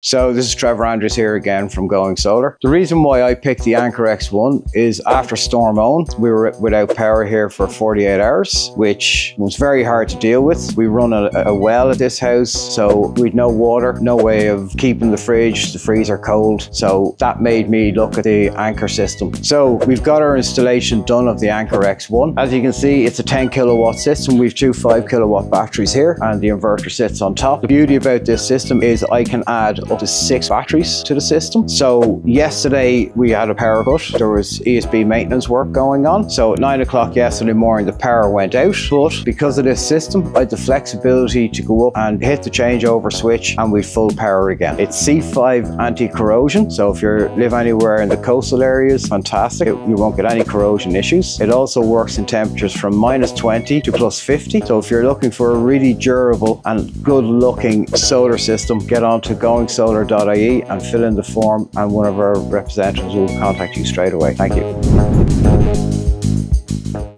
So this is Trevor Andrews here again from Going Solar. The reason why I picked the Anker X1 is after Storm Éowyn, we were without power here for 48 hours, which was very hard to deal with. We run a, a well at this house, so we'd no water, no way of keeping the fridge, the freezer cold. So that made me look at the Anker system. So we've got our installation done of the Anker X1. As you can see, it's a 10 kilowatt system. We've two 5 kilowatt batteries here and the inverter sits on top. The beauty about this system is I can add up to six batteries to the system. So yesterday we had a power cut. There was ESB maintenance work going on. So at nine o'clock yesterday morning, the power went out. But because of this system, I had the flexibility to go up and hit the changeover switch and we full power again. It's C5 anti-corrosion. So if you live anywhere in the coastal areas, fantastic. You won't get any corrosion issues. It also works in temperatures from minus 20 to plus 50. So if you're looking for a really durable and good looking solar system, get on to Going solar.ie and fill in the form and one of our representatives will contact you straight away. Thank you.